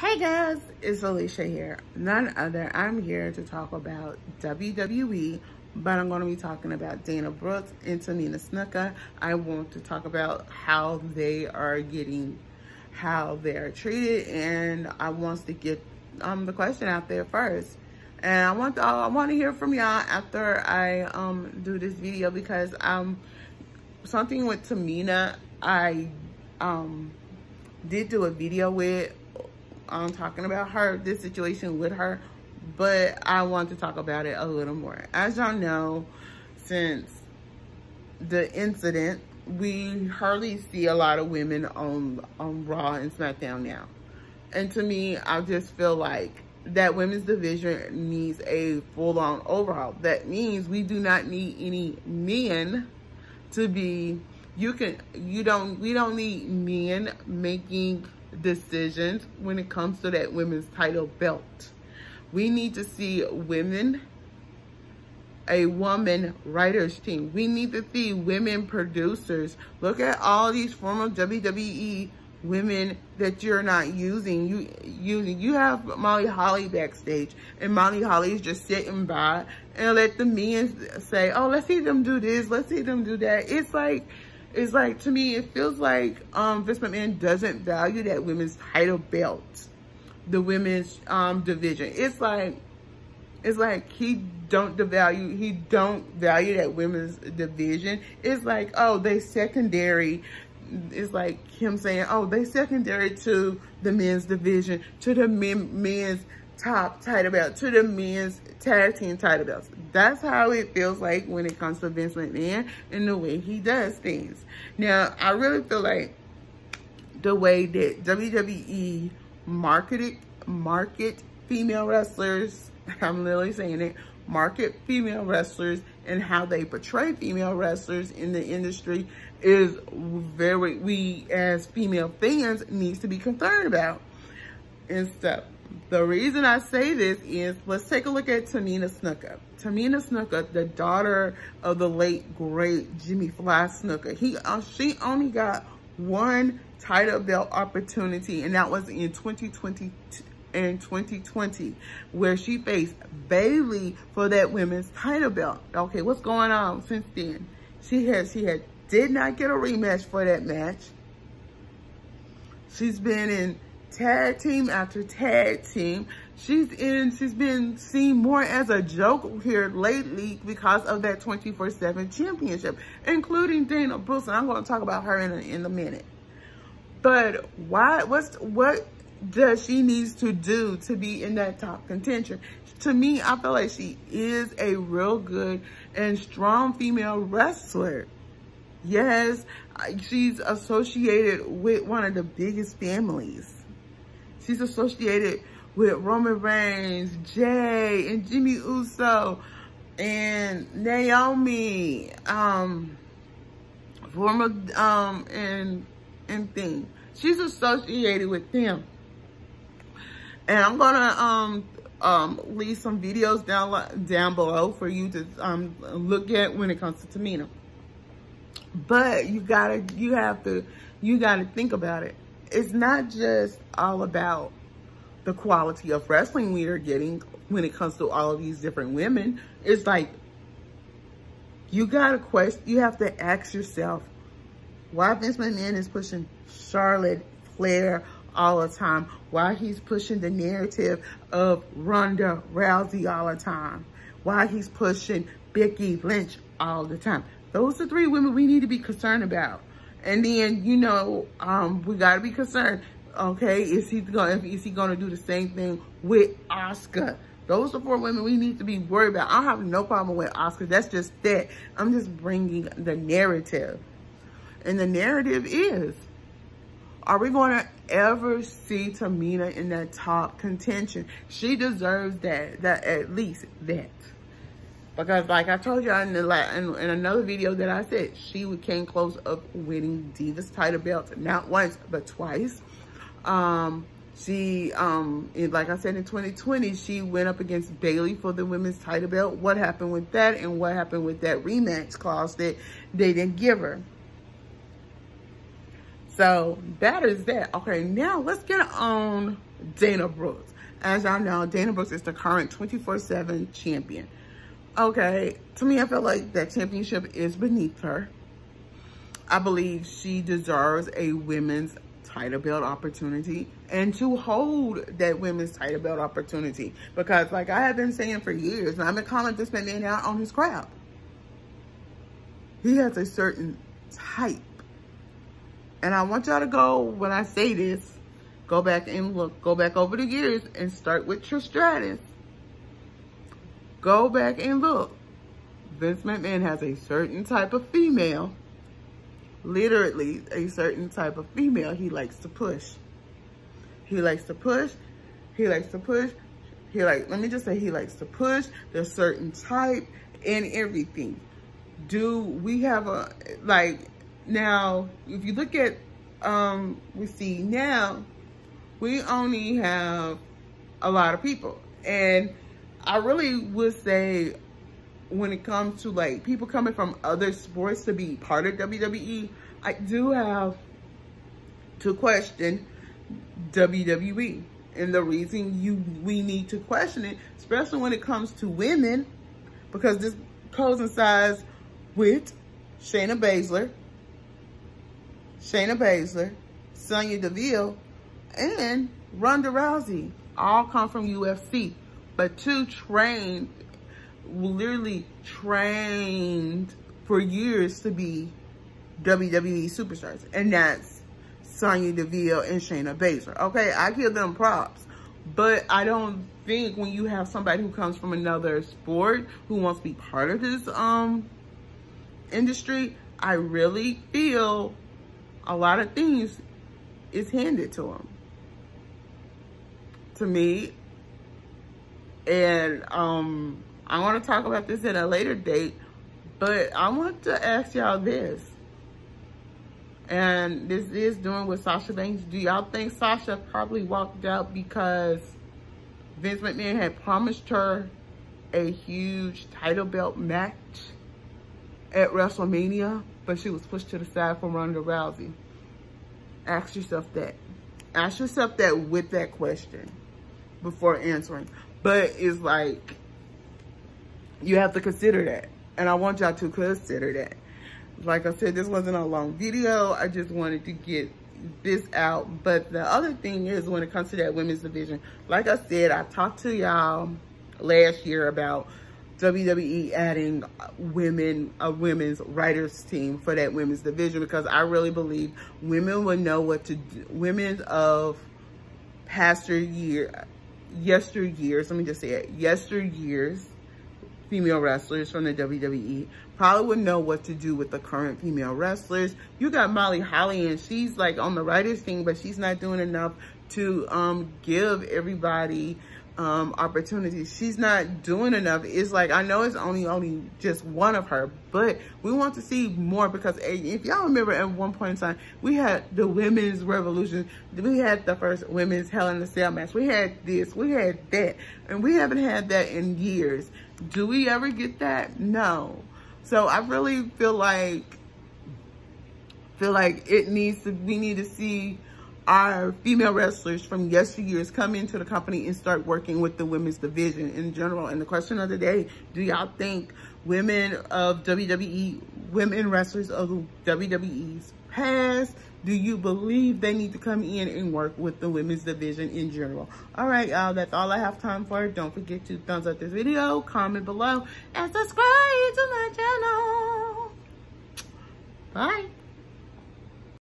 Hey guys, it's Alesha here. None other, I'm here to talk about WWE, but I'm going to be talking about Dana Brooks and Tamina Snuka. I want to talk about how they are getting, how they're treated, and I want to get um, the question out there first. And I want to, I want to hear from y'all after I um, do this video because um, something with Tamina, I um, did do a video with um, talking about her, this situation with her, but I want to talk about it a little more. As y'all know, since the incident, we hardly see a lot of women on, on Raw and SmackDown now. And to me, I just feel like that women's division needs a full-on overhaul. That means we do not need any men to be, you can, you don't, we don't need men making decisions when it comes to that women's title belt. We need to see women, a woman writers team. We need to see women producers. Look at all these former WWE women that you're not using. You using. You have Molly Holly backstage, and Molly Holly is just sitting by and let the men say, "Oh, let's see them do this. Let's see them do that." It's like it's like, to me, it feels like um, Vince McMahon doesn't value that women's title belt, the women's um, division. It's like, it's like he don't devalue, he don't value that women's division. It's like, oh, they secondary. It's like him saying, oh, they secondary to the men's division, to the men, men's top title belt to the men's tag team title belts. That's how it feels like when it comes to Vince McMahon and the way he does things. Now, I really feel like the way that WWE marketed, market female wrestlers, I'm literally saying it, market female wrestlers and how they portray female wrestlers in the industry is very, we as female fans needs to be concerned about and stuff. The reason I say this is, let's take a look at Tamina Snuka. Tamina Snuka, the daughter of the late, great Jimmy Fly Snuka. He, uh, she only got one title belt opportunity, and that was in 2020 in 2020, where she faced Bayley for that women's title belt. Okay, what's going on since then? She has, she had, did not get a rematch for that match. She's been in tag team after tag team. She's in, she's been seen more as a joke here lately because of that 24-7 championship, including Dana Brooks. And I'm going to talk about her in a, in a minute. But why, what's, what does she needs to do to be in that top contention? To me, I feel like she is a real good and strong female wrestler. Yes, she's associated with one of the biggest families She's associated with Roman Reigns, Jey, and Jimmy Uso, and Naomi, um, former, um, and, and thing. She's associated with them. And I'm gonna, um, um, leave some videos down, down below for you to, um, look at when it comes to Tamina. But you gotta, you have to, you gotta think about it it's not just all about the quality of wrestling we are getting when it comes to all of these different women. It's like, you got to question, you have to ask yourself, why Vince McMahon is pushing Charlotte Flair all the time, why he's pushing the narrative of Ronda Rousey all the time, why he's pushing Becky Lynch all the time. Those are three women we need to be concerned about. And then, you know, um, we got to be concerned. Okay, is he gonna Is he to do the same thing with Asuka? Those are four women we need to be worried about. I have no problem with Asuka. That's just that. I'm just bringing the narrative. And the narrative is, are we going to ever see Tamina in that top contention? She deserves that, that at least that. Because like I told you in, the, in, in another video that I said, she came close of winning Divas title belts, not once, but twice. Um, she, um, like I said, in 2020, she went up against Bayley for the women's title belt. What happened with that and what happened with that rematch clause that they didn't give her? So that is that. Okay, now let's get on Dana Brooks. As y'all know, Dana Brooks is the current 24-7 champion. Okay, to me, I feel like that championship is beneath her. I believe she deserves a women's title belt opportunity and to hold that women's title belt opportunity. Because like I have been saying for years, and I've been calling this man out on his crap. He has a certain type. And I want y'all to go, when I say this, go back and look, go back over the years and start with Trish. Go back and look. Vince McMahon has a certain type of female literally a certain type of female he likes to push. He likes to push. He likes to push. He like, let me just say he likes to push. There's certain type and everything. Do we have a, like, now, if you look at, um, we see now, we only have a lot of people. And I really would say when it comes to like people coming from other sports to be part of WWE, I do have to question WWE. And the reason you we need to question it, especially when it comes to women, because this coincides with Shayna Baszler, Shayna Baszler, Sonya Deville, and Ronda Rousey all come from UFC, but two trained literally trained for years to be WWE superstars. And that's Sonya Deville and Shayna Baszler. Okay, I give them props. But I don't think when you have somebody who comes from another sport who wants to be part of this um industry, I really feel a lot of things is handed to them. To me. And um I want to talk about this at a later date, but I want to ask y'all this. And this is doing with Sasha Banks. Do y'all think Sasha probably walked out because Vince McMahon had promised her a huge title belt match at WrestleMania, but she was pushed to the side for Ronda Rousey? Ask yourself that. Ask yourself that with that question before answering. But it's like, you have to consider that. And I want y'all to consider that. Like I said, this wasn't a long video. I just wanted to get this out. But the other thing is when it comes to that women's division, like I said, I talked to y'all last year about WWE adding women, a women's writers team for that women's division because I really believe women would know what to do. Women of past year, yesteryears, let me just say it, yesteryears, female wrestlers from the WWE probably would know what to do with the current female wrestlers. You got Molly Holly and she's like on the writers thing, but she's not doing enough to um, give everybody um, opportunities. She's not doing enough. It's like, I know it's only, only just one of her, but we want to see more because if y'all remember at one point in time, we had the women's revolution. We had the first women's Hell in a Cell match. We had this, we had that, and we haven't had that in years. Do we ever get that? No. So I really feel like, feel like it needs to, we need to see our female wrestlers from yesteryears come into the company and start working with the women's division in general. And the question of the day, do y'all think women of WWE, women wrestlers of WWE's past, do you believe they need to come in and work with the women's division in general? All right, y'all, that's all I have time for. Don't forget to thumbs up this video, comment below, and subscribe to my channel. Bye.